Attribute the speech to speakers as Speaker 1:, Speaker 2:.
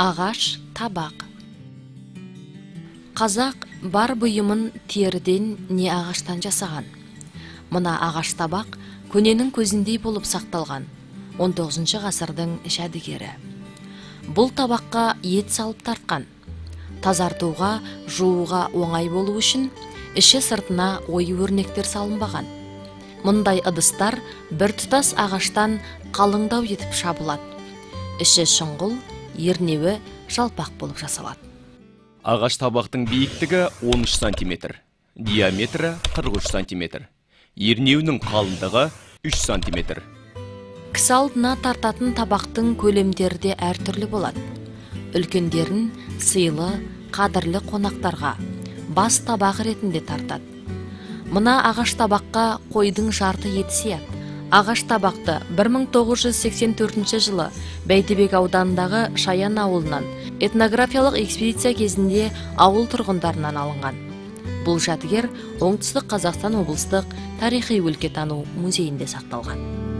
Speaker 1: ағаш табақ. Қазақ бар бұйымын теріден не ағаштан жасаған? Мына ағаш табақ көненің көзіндей болып сақталған 19 ғасырдың жәдігері. Бұл табаққа ет салып тартқан тазартуға жууға оңай болу үшін іші сыртына ою өрнектер салынбаған. Мұндай ыдыстар бір тұтас ағаштан қалыңдау етіп шабылады. Іші шұңғыл ернеуі жалпақ болып жасалады.
Speaker 2: Ағаш табақтың биіктігі 13 сантиметр диаметрі 43 сантиметр ернеуінің қалыңдығы 3 сантиметр.
Speaker 1: Кісі алдына тартатын табақтың көлемдері де әртүрлі болады. Үлкендерін сыйлы қадірлі қонақтарға бас табақ ретінде тартады. Мына ағаш табаққа қойдың жарты еті сияды ағаш табақты 1984 жылы бәйдібек ауданындағы шаян ауылынан этнографиялық экспедиция кезінде ауыл тұрғындарынан алынған. Бұл жәдігер оңтүстік қазақстан облыстық тарихи өлкетану музейінде сақталған.